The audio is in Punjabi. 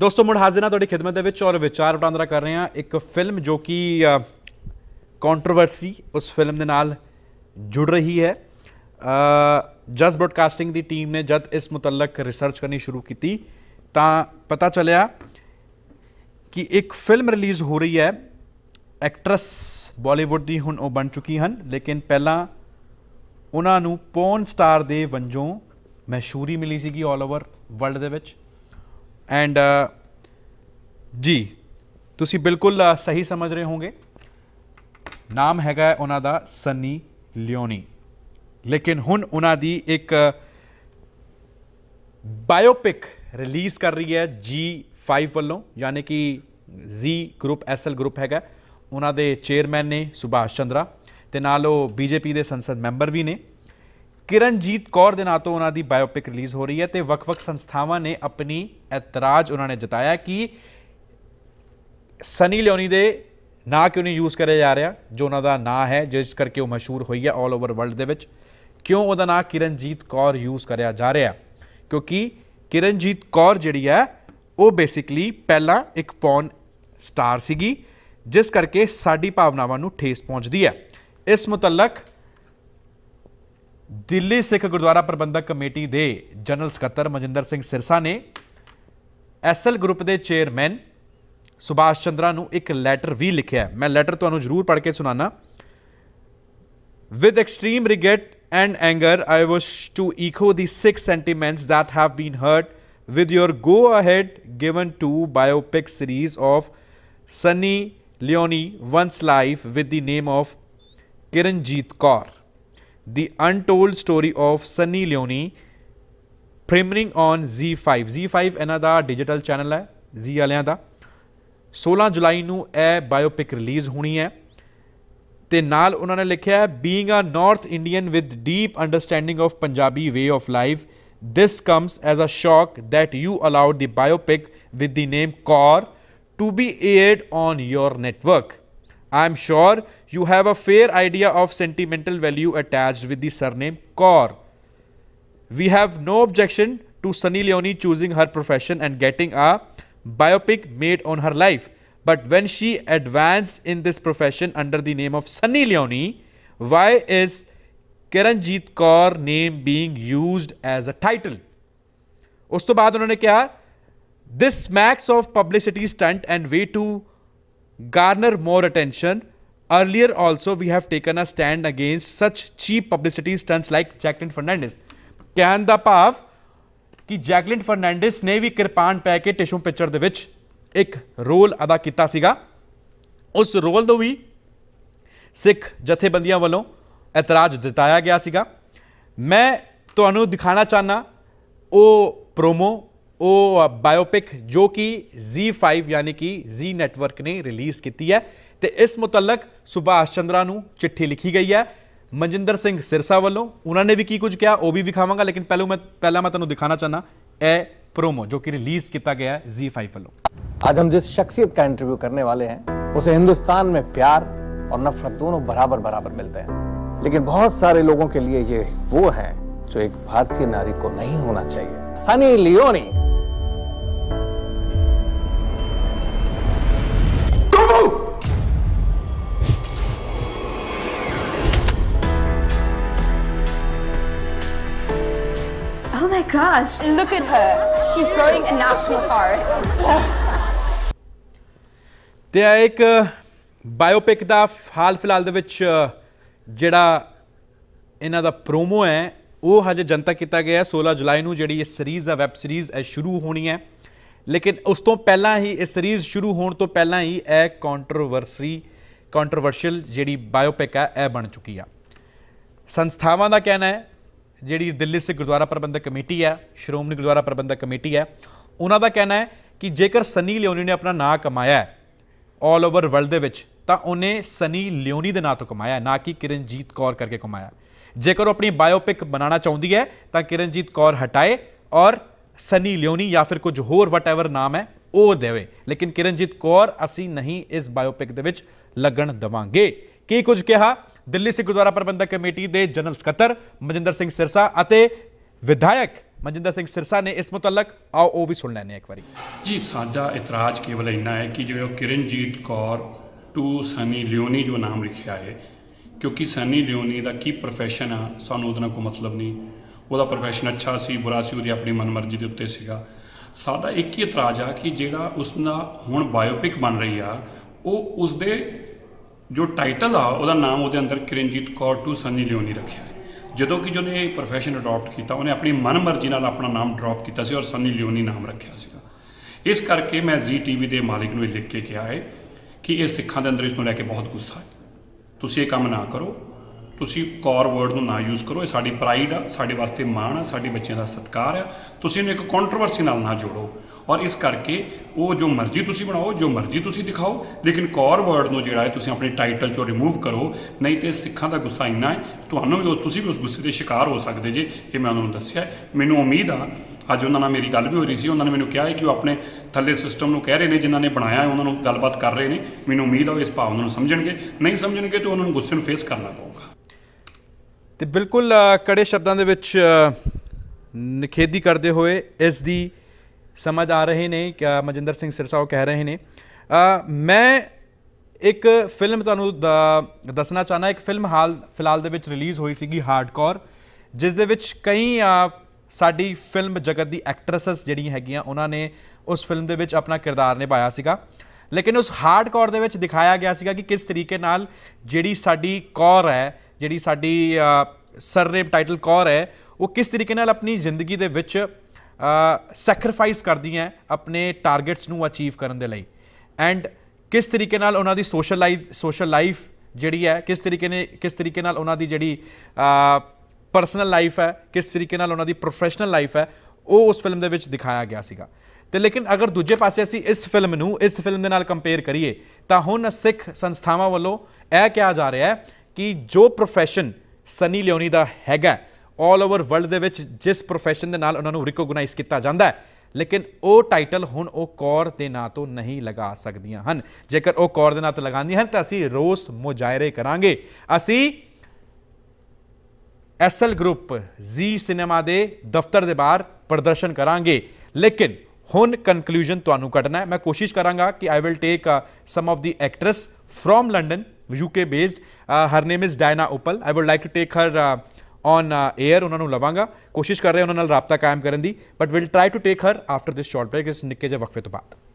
ਦੋਸਤੋ, ਮੁੜ ਹਾਜ਼ਰ ਹਾਂ ਤੁਹਾਡੀ ਖਿਦਮਤ ਦੇ ਵਿੱਚ ਔਰ ਵਿਚਾਰ ਵਟਾਂਦਰਾ ਕਰ ਰਹੇ ਹਾਂ ਇੱਕ ਫਿਲਮ ਜੋ ਕਿ ਕੰਟਰੋਵਰਸੀ ਉਸ ਫਿਲਮ ਦੇ ਨਾਲ ਜੁੜ ਰਹੀ ਹੈ। ਜਸ ਬ੍ਰੋਡਕਾਸਟਿੰਗ ਦੀ ਟੀਮ ਨੇ ਜਦ ਇਸ ਮੁਤਲਕ ਰਿਸਰਚ ਕਰਨੀ ਸ਼ੁਰੂ ਕੀਤੀ, ਤਾਂ ਪਤਾ ਚੱਲਿਆ ਕਿ ਇੱਕ ਫਿਲਮ ਰਿਲੀਜ਼ ਹੋ ਰਹੀ ਹੈ। ਐਕਟਰਸ ਬਾਲੀਵੁੱਡ ਦੀ ਹੁਣ ਉਹ ਬਣ ਚੁੱਕੀ ਹਨ, ਲੇਕਿਨ ਪਹਿਲਾਂ ਉਹਨਾਂ ਨੂੰ ਪੌਨ ਸਟਾਰ ਦੇ ਵੰਜੋਂ ਮਸ਼ਹੂਰੀ ਮਿਲੀ ਸੀਗੀ 올 ਓਵਰ ਵਰਲਡ ਦੇ ਵਿੱਚ। ਐਂਡ uh, ਜੀ, ਤੁਸੀਂ ਬਿਲਕੁਲ uh, ਸਹੀ ਸਮਝ ਰਹੇ ਹੋਗੇ ਨਾਮ ਹੈਗਾ ਉਹਨਾਂ ਦਾ ਸਨੀ ਲਿਓਨੀ। ਲੇਕਿਨ ਹੁਣ ਉਹਨਾਂ ਦੀ ਇੱਕ uh, ਬਾਇਓਪਿਕ ਰਿਲੀਜ਼ ਕਰ ਰਹੀ ਹੈ G5 ਵੱਲੋਂ, ਯਾਨੀ ਕਿ Z ਗਰੁੱਪ ਐਸਐਲ ਗਰੁੱਪ ਹੈਗਾ। ਉਹਨਾਂ ਦੇ ਚੇਅਰਮੈਨ ਨੇ ਸੁਭਾਸ਼ ਚੰਦਰਾ ਤੇ ਨਾਲ ਉਹ ਬੀਜੇਪੀ ਦੇ ਸੰਸਦ ਮੈਂਬਰ ਵੀ ਨੇ। ਕਿਰਨਜੀਤ ਕੌਰ ਦੇ ਨਾਂ ਤੋਂ ਉਹਨਾਂ ਦੀ ਬਾਇਓਪਿਕ ਰਿਲੀਜ਼ ਹੋ ਰਹੀ ਹੈ ਤੇ ਵੱਖ-ਵੱਖ ਸੰਸਥਾਵਾਂ ਨੇ ਆਪਣੀ ਇਤਰਾਜ਼ ਉਹਨਾਂ ਨੇ ਜਤਾਇਆ ਕਿ ਸਨੀ ਲਿਓਨੀ ਦੇ ਨਾਂ ਕਿਉਂ ਨਹੀਂ ਯੂਜ਼ ਕਰਿਆ ਜਾ ਰਿਹਾ, ਜੋ ਉਹਨਾਂ ਦਾ ਨਾਂ ਹੈ, ਜਿਸ ਕਰਕੇ ਉਹ ਮਸ਼ਹੂਰ ਹੋਈ ਹੈ 올 ਓਵਰ ਵਰਲਡ ਦੇ ਵਿੱਚ, ਕਿਉਂ ਉਹਦਾ ਨਾਂ ਕਿਰਨਜੀਤ ਕੌਰ ਯੂਜ਼ ਕਰਿਆ ਜਾ ਰਿਹਾ? ਕਿਉਂਕਿ ਕਿਰਨਜੀਤ ਕੌਰ ਜਿਹੜੀ ਹੈ, ਉਹ ਬੇਸਿਕਲੀ ਪਹਿਲਾਂ ਇੱਕ ਪੌਨ ਸਟਾਰ ਸੀਗੀ, ਜਿਸ ਕਰਕੇ ਸਾਡੀ ਭਾਵਨਾਵਾਂ ਨੂੰ ਠੇਸ ਪਹੁੰਚਦੀ ਹੈ। ਇਸ ਮੁਤਲਕ ਦਿੱਲੀ ਸਿੱਖ ਗੁਰਦੁਆਰਾ ਪ੍ਰਬੰਧਕ ਕਮੇਟੀ ਦੇ ਜਨਰਲ ਸਕੱਤਰ ਮਨਜਿੰਦਰ ਸਿੰਘ ਸਿਰਸਾ ਨੇ ਐਸਐਲ ਗਰੁੱਪ ਦੇ ਚੇਅਰਮੈਨ ਸੁਭਾਸ਼ ਚੰਦਰਾ ਨੂੰ ਇੱਕ ਲੈਟਰ ਵੀ ਲਿਖਿਆ ਮੈਂ ਲੈਟਰ ਤੁਹਾਨੂੰ ਜ਼ਰੂਰ ਪੜ੍ਹ ਕੇ ਸੁਣਾਣਾ with extreme regret and anger I was to echo the 6 sentiments that have been heard with your go ahead given to biopic series of Sunny Leone once life with the name of Kiranjit Kaur The untold story of Sunny Leone premiering on Z5. Z5 ਇਹਨਾਂ ਦਾ ਡਿਜੀਟਲ ਚੈਨਲ ਹੈ Z ਵਾਲਿਆਂ ਦਾ 16 ਜੁਲਾਈ ਨੂੰ ਇਹ ਬਾਇਓਪਿਕ ਰਿਲੀਜ਼ ਹੋਣੀ ਹੈ ਤੇ ਨਾਲ ਉਹਨਾਂ ਨੇ ਲਿਖਿਆ ਹੈ being a North Indian with deep understanding of Punjabi way of life this comes as a shock that you allowed the biopic with the name Kaur to be aired on your network. I am sure you have a fair idea of sentimental value attached with the surname Kaur. We have no objection to Sunny Leone choosing her profession and getting a biopic made on her life. But when she advanced in this profession under the name of Sunny Leone, why is Kiranjit Kaur name being used as a title? उस तो बाद उन्होंने क्या this of publicity stunt and way to. Garner more attention. Earlier also we have taken a stand against such cheap publicity stunts like Jacqueline Fernandez. ਕਹਿਣ ਦਾ ਭਾਵ ਕਿ ਜੈਕਲਿਨ ਫਰਨੈਂਡਿਸ ਨੇ ਵੀ ਕਿਰਪਾਨ ਪੈ ਕੇ ਟਿਸ਼ੂ ਪਿਕਚਰ ਦੇ ਵਿੱਚ ਇੱਕ ਰੋਲ ਅਦਾ ਕੀਤਾ ਸੀਗਾ ਉਸ ਰੋਲ ਤੋਂ ਵੀ ਸਿੱਖ ਜਥੇਬੰਦੀਆਂ ਵੱਲੋਂ ਇਤਰਾਜ਼ ਜਤਾਇਆ ਗਿਆ ਸੀਗਾ ਮੈਂ ਤੁਹਾਨੂੰ ਦਿਖਾਣਾ ਚਾਹਨਾ ਉਹ ਪ੍ਰੋਮੋ ਉਹ ਬਾਇਓਪਿਕ ਜੋ ਕਿ Z5 ਯਾਨੀ ਕਿ Z ਨੈਟਵਰਕ ਨੇ ਰਿਲੀਜ਼ ਕੀਤੀ ਹੈ ਤੇ ਇਸ ਮੁਤਲਕ ਸੁਭਾਸ਼ ਚੰਦਰਾ ਨੂੰ ਚਿੱਠੀ ਲਿਖੀ ਗਈ ਹੈ ਮਨਜਿੰਦਰ ਸਿੰਘ ਸਿਰਸਾ ਵੱਲੋਂ ਉਹਨਾਂ ਨੇ ਵੀ ਕੀ ਕੁਝ ਕਿਹਾ ਉਹ ਵੀ ਵਿਖਾਵਾਂਗਾ ਲੇਕਿਨ ਪਹਿਲਾਂ ਮੈਂ ਪਹਿਲਾਂ ਮੈਂ ਤੁਹਾਨੂੰ ਦਿਖਾਣਾ ਚਾਹਨਾ ਇਹ ਪ੍ਰੋਮੋ ਜੋ ਕਿ ਰਿਲੀਜ਼ ਕੀਤਾ ਗਿਆ ਹੈ Z5 ਵੱਲੋਂ आज हम जिस शख्सियत का इंटरव्यू करने वाले हैं उसे हिंदुस्तान में प्यार और नफरत दोनों बराबर बराबर मिलते हैं लेकिन बहुत सारे लोगों के लिए ये वो है जो एक भारतीय नारी को नहीं होना चाहिए Sunny Leone Oh my gosh. Look at her. She's growing a national forest. ਤੇ ਇਹ ਇੱਕ ਬਾਇਓਪਿਕ ਦਾ ਹਾਲ ਫਿਲਹਾਲ ਦੇ ਵਿੱਚ ਜਿਹੜਾ ਇਹਨਾਂ ਦਾ ਪ੍ਰੋਮੋ ਹੈ ਉਹ ਹਜੇ ਜਨਤਕ ਕੀਤਾ ਗਿਆ ਹੈ 16 ਜੁਲਾਈ ਨੂੰ ਜਿਹੜੀ ਇਹ ਸੀਰੀਜ਼ ਆ ਵੈਬ ਸੀਰੀਜ਼ ਇਹ ਸ਼ੁਰੂ ਹੋਣੀ ਹੈ ਲੇਕਿਨ ਉਸ ਤੋਂ ਪਹਿਲਾਂ ਹੀ ਇਹ ਸੀਰੀਜ਼ ਸ਼ੁਰੂ ਹੋਣ ਤੋਂ ਪਹਿਲਾਂ ਹੀ ਇਹ ਕੰਟਰੋਵਰਸੀ ਕੰਟਰੋਵਰਸ਼ੀਅਲ ਜਿਹੜੀ ਬਾਇਓਪਿਕ ਹੈ ਇਹ ਬਣ ਚੁੱਕੀ ਆ ਸੰਸਥਾਵਾਂ ਦਾ ਕਹਿਣਾ ਹੈ ਜਿਹੜੀ ਦਿੱਲੀ ਸਿੱਖ ਗੁਰਦੁਆਰਾ ਪ੍ਰਬੰਧਕ ਕਮੇਟੀ ਹੈ, ਸ਼੍ਰੋਮਣੀ ਗੁਰਦੁਆਰਾ ਪ੍ਰਬੰਧਕ ਕਮੇਟੀ ਹੈ, ਉਹਨਾਂ ਦਾ ਕਹਿਣਾ ਹੈ ਕਿ ਜੇਕਰ ਸਨੀ ਲਿਓਨੀ ਨੇ ਆਪਣਾ ਨਾਂ ਕਮਾਇਆ ਹੈ 올 ਓਵਰ ਵਰਲਡ ਦੇ ਵਿੱਚ, ਤਾਂ ਉਹਨੇ ਸਨੀ ਲਿਓਨੀ ਦੇ ਨਾਂ ਤੋਂ ਕਮਾਇਆ ਨਾ ਕਿ ਕਿਰਨਜੀਤ ਕੌਰ ਕਰਕੇ ਕਮਾਇਆ ਜੇਕਰ ਉਹ ਆਪਣੀ ਬਾਇਓਪਿਕ ਬਣਾਉਣਾ ਚਾਹੁੰਦੀ ਹੈ, ਤਾਂ ਕਿਰਨਜੀਤ ਕੌਰ ਹਟਾਏ ਔਰ ਸਨੀ ਲਿਓਨੀ ਜਾਂ ਫਿਰ ਕੁਝ ਹੋਰ ਵਟਐਵਰ ਨਾਮ ਹੈ, ਉਹ ਦੇਵੇ। ਲੇਕਿਨ ਕਿਰਨਜੀਤ ਕੌਰ, ਅਸੀਂ ਨਹੀਂ ਇਸ ਬਾਇਓਪਿਕ ਦੇ ਵਿੱਚ ਲੱਗਣ ਦਵਾਂਗੇ। ਕੀ ਕੁਝ ਕਿਹਾ? ਦਿੱਲੀ ਸਿੱਖ ਗੁਰਦੁਆਰਾ ਪ੍ਰਬੰਧਕ ਕਮੇਟੀ ਦੇ ਜਨਰਲ ਸਕੱਤਰ ਮਨਜਿੰਦਰ ਸਿੰਘ ਸਿਰਸਾ ਅਤੇ ਵਿਧਾਇਕ ਮਨਜਿੰਦਰ ਸਿੰਘ ਸਿਰਸਾ ਨੇ ਇਸ ਮੁਤਲਕ। ਆਓ, ਉਹ ਵੀ ਸੁਣ ਲੈਂਦੇ ਹਾਂ ਇੱਕ ਵਾਰੀ। ਜੀ, ਸਾਡਾ ਇਤਰਾਜ਼ ਕੇਵਲ ਇੰਨਾ ਹੈ ਕਿ ਜਿਹੜਾ Kiranjit Kaur to Sunny Leone ਜੋ ਨਾਮ ਲਿਖਿਆ ਹੈ, ਕਿਉਂਕਿ ਸਨੀ ਲਿਓਨੀ ਦਾ ਕੀ ਪ੍ਰੋਫੈਸ਼ਨ ਆ, ਸਾਨੂੰ ਉਹਦੇ ਨਾਲ ਕੋਈ ਮਤਲਬ ਨਹੀਂ। ਉਹਦਾ ਪ੍ਰੋਫੈਸ਼ਨ ਅੱਛਾ ਸੀ, ਬੁਰਾ ਸੀ, ਉਹਦੀ ਆਪਣੀ ਮਨਮਰਜ਼ੀ ਦੇ ਉੱਤੇ ਸੀਗਾ। ਸਾਡਾ ਇੱਕ ਹੀ ਇਤਰਾਜ਼ ਆ ਕਿ ਜਿਹੜਾ ਉਸ ਦਾ ਹੁਣ ਬਾਇਓਪਿਕ ਬਣ ਰਹੀ ਆ, ਉਹ ਉਸ ਦੇ ਜੋ ਟਾਈਟਲ ਆ, ਉਹਦਾ ਨਾਮ ਉਹਦੇ ਅੰਦਰ Kiranjit Kaur to Sunny Leone ਰੱਖਿਆ। ਹੈ ਜਦੋਂ ਕਿ ਜਦੋਂ ਇਹ ਪ੍ਰੋਫੈਸ਼ਨ ਅਡਾਪਟ ਕੀਤਾ, ਉਹਨੇ ਆਪਣੀ ਮਨਮਰਜ਼ੀ ਨਾਲ ਆਪਣਾ ਨਾਮ ਡ੍ਰੌਪ ਕੀਤਾ ਸੀ ਔਰ ਸਨੀ ਲਿਓਨੀ ਨਾਮ ਰੱਖਿਆ ਸੀਗਾ। ਇਸ ਕਰਕੇ ਮੈਂ ਜ਼ੀ ਟੀਵੀ ਦੇ ਮਾਲਿਕ ਨੂੰ ਇਹ ਲਿਖ ਕੇ ਕਿਹਾ ਹੈ ਕਿ ਇਹ ਸਿੱਖਾਂ ਦੇ ਅੰਦਰ ਇਸ ਨੂੰ ਲੈ ਕੇ ਬਹੁਤ ਗੁੱਸਾ ਹੈ। ਤੁਸੀਂ ਇਹ ਕੰਮ ਨਾ ਕਰੋ। ਤੁਸੀਂ ਕੌਰ ਵਰਡ ਨੂੰ ਨਾ ਯੂਜ਼ ਕਰੋ। ਇਹ ਸਾਡੀ ਪ੍ਰਾਈਡ ਆ, ਸਾਡੇ ਵਾਸਤੇ ਮਾਣ ਆ, ਸਾਡੇ ਬੱਚਿਆਂ ਦਾ ਸਤਿਕਾਰ ਆ। ਤੁਸੀਂ ਇਹਨੂੰ ਇੱਕ ਕੰਟਰੋਵਰਸੀ ਨਾਲ ਨਾ ਜੋੜੋ। ਔਰ ਇਸ ਕਰਕੇ ਉਹ ਜੋ ਮਰਜ਼ੀ ਤੁਸੀਂ ਬਣਾਓ, ਜੋ ਮਰਜ਼ੀ ਤੁਸੀਂ ਦਿਖਾਓ, ਲੇਕਿਨ ਕੋਰ ਵਰਡ ਨੂੰ ਜਿਹੜਾ ਹੈ ਤੁਸੀਂ ਆਪਣੇ ਟਾਈਟਲ ਚੋਂ ਰਿਮੂਵ ਕਰੋ, ਨਹੀਂ ਤੇ ਸਿੱਖਾਂ ਦਾ ਗੁੱਸਾ ਇੰਨਾ ਹੈ, ਤੁਹਾਨੂੰ ਵੀ ਤੁਸੀਂ ਵੀ ਉਸ ਗੁੱਸੇ ਦੇ ਸ਼ਿਕਾਰ ਹੋ ਸਕਦੇ ਜੇ, ਇਹ ਮੈਂ ਉਹਨਾਂ ਨੂੰ ਦੱਸਿਆ ਮੈਨੂੰ ਉਮੀਦ ਆ, ਅੱਜ ਉਹਨਾਂ ਨਾਲ ਮੇਰੀ ਗੱਲ ਵੀ ਹੋ ਰਹੀ ਸੀ, ਉਹਨਾਂ ਨੇ ਮੈਨੂੰ ਕਿਹਾ ਹੈ ਕਿ ਉਹ ਆਪਣੇ ਥੱਲੇ ਸਿਸਟਮ ਨੂੰ ਕਹਿ ਰਹੇ ਨੇ, ਜਿਨ੍ਹਾਂ ਨੇ ਬਣਾਇਆ ਹੈ, ਉਹਨਾਂ ਨੂੰ ਗੱਲਬਾਤ ਕਰ ਰਹੇ ਨੇ। ਮੈਨੂੰ ਉਮੀਦ ਆ ਉਹ ਇਸ ਭਾਵਨਾ ਨੂੰ ਸਮਝਣਗੇ, ਨਹੀਂ ਸਮਝਣਗੇ ਤਾਂ ਉਹਨਾਂ ਨੂੰ ਗੁੱਸੇ ਨੂੰ ਫੇਸ ਕਰਨਾ ਪਊਗਾ। ਤੇ ਬਿਲਕੁਲ ਕੜੇ ਸ਼ਬਦਾਂ ਦੇ ਵਿੱਚ ਨਿਖੇਧੀ ਕਰਦੇ ਹੋਏ ਇਸ ਦੀ ਸਮਝ ਆ ਰਹੇ ਨੇ ਕਿਆ ਅ, ਮਨਜਿੰਦਰ ਸਿੰਘ ਸਿਰਸਾ ਉਹ ਕਹਿ ਰਹੇ ਨੇ। ਮੈਂ ਇੱਕ ਫਿਲਮ ਤੁਹਾਨੂੰ ਦ- ਦੱਸਣਾ ਚਾਹਨਾ ਇੱਕ ਫਿਲਮ ਹਾਲ ਫਿਲਹਾਲ ਦੇ ਵਿੱਚ ਰਿਲੀਜ਼ ਹੋਈ ਸੀਗੀ ਹਾਰਡਕੋਰ ਜਿਸ ਦੇ ਵਿੱਚ ਕਈ ਸਾਡੀ ਫਿਲਮ ਜਗਤ ਦੀ ਐਕਟਰੈਸਸ ਜਿਹੜੀਆਂ ਹੈਗੀਆਂ ਉਹਨਾਂ ਨੇ ਉਸ ਫਿਲਮ ਦੇ ਵਿੱਚ ਆਪਣਾ ਕਿਰਦਾਰ ਨਿਭਾਇਆ ਸੀਗਾ। ਲੇਕਿਨ ਉਸ ਹਾਰਡਕੋਰ ਦੇ ਵਿੱਚ ਦਿਖਾਇਆ ਗਿਆ ਸੀਗਾ ਕਿ ਕਿਸ ਤਰੀਕੇ ਨਾਲ ਜਿਹੜੀ ਸਾਡੀ ਕੌਰ ਹੈ ਜਿਹੜੀ ਸਾਡੀ ਸਰਨੇਮ ਟਾਈਟਲ ਕੌਰ ਹੈ ਉਹ ਕਿਸ ਤਰੀਕੇ ਨਾਲ ਆਪਣੀ ਜ਼ਿੰਦਗੀ ਦੇ ਵਿੱਚ ਸੈਕਰੀਫਾਈਸ ਕਰਦੀਆਂ ਹੈ ਆਪਣੇ ਟਾਰਗੇਟਸ ਨੂੰ ਅਚੀਵ ਕਰਨ ਦੇ ਲਈ। ਐਂਡ ਕਿਸ ਤਰੀਕੇ ਨਾਲ ਉਹਨਾਂ ਦੀ ਸੋਸ਼ਲ ਲਾਈਫ ਸੋਸ਼ਲ ਲਾਈਫ ਜਿਹੜੀ ਹੈ, ਕਿਸ ਤਰੀਕੇ ਨੇ, ਕਿਸ ਤਰੀਕੇ ਨਾਲ ਉਹਨਾਂ ਦੀ ਜਿਹੜੀ ਪਰਸਨਲ ਲਾਈਫ ਹੈ, ਕਿਸ ਤਰੀਕੇ ਨਾਲ ਉਹਨਾਂ ਦੀ ਪ੍ਰੋਫੈਸ਼ਨਲ ਲਾਈਫ ਹੈ, ਉਹ ਉਸ ਫਿਲਮ ਦੇ ਵਿੱਚ ਦਿਖਾਇਆ ਗਿਆ ਸੀਗਾ। ਤੇ ਲੇਕਿਨ ਅਗਰ ਦੂਜੇ ਪਾਸੇ ਅਸੀਂ ਇਸ ਫਿਲਮ ਨੂੰ, ਇਸ ਫਿਲਮ ਦੇ ਨਾਲ ਕੰਪੇਅਰ ਕਰੀਏ, ਤਾਂ ਹੁਣ ਸਿੱਖ ਸੰਸਥਾਵਾਂ ਵੱਲੋਂ ਇਹ ਕਿਹਾ ਜਾ ਰਿਹਾ ਹੈ ਕਿ ਜੋ ਪ੍ਰੋਫੈਸ਼ਨ ਸਨੀ ਲਿਓਨੀ ਦਾ ਹੈਗਾ ਆਲ ਓਵਰ ਵਰਲਡ ਦੇ ਵਿੱਚ ਜਿਸ ਪ੍ਰੋਫੈਸ਼ਨ ਦੇ ਨਾਲ ਉਹਨਾਂ ਨੂੰ ਰਿਕੋਗਨਾਈਜ਼ ਕੀਤਾ ਜਾਂਦਾ ਹੈ, ਲੇਕਿਨ ਉਹ ਟਾਈਟਲ ਹੁਣ ਉਹ ਕੌਰ ਦੇ ਨਾਂ ਤੋਂ ਨਹੀਂ ਲਗਾ ਸਕਦੀਆਂ ਹਨ। ਜੇਕਰ ਉਹ ਕੌਰ ਦੇ ਨਾਂ ਤੋਂ ਲਗਾਉਂਦੀਆਂ ਹਨ, ਤਾਂ ਅਸੀਂ ਰੋਸ ਮੁਜ਼ਾਹਰੇ ਕਰਾਂਗੇ। ਅਸੀਂ ਐਸਐਲ ਗਰੁੱਪ ਜ਼ੀ ਸਿਨੇਮਾ ਦੇ ਦਫ਼ਤਰ ਦੇ ਬਾਹਰ ਪ੍ਰਦਰਸ਼ਨ ਕਰਾਂਗੇ। ਲੇਕਿਨ ਹੁਣ ਕਨਕਲੂਜਨ ਤੁਹਾਨੂੰ ਕੱਢਣਾ ਹੈ। ਮੈਂ ਕੋਸ਼ਿਸ਼ ਕਰਾਂਗਾ ਕਿ I will take some of the actress from London UK based her name is Diana Uppal I would like to take her on air uh, ਉਹਨਾਂ ਨੂੰ ਲਵਾਂਗਾ। ਕੋਸ਼ਿਸ਼ ਕਰ ਰਹੇ ਉਹਨਾਂ ਨਾਲ ਰਾਬਤਾ ਕਾਇਮ ਕਰਨ ਦੀ but will try to take her after this short break ਇਸ ਨਿੱਕੇ ਜਿਹੇ ਵਕਫੇ ਤੋਂ ਬਾਅਦ।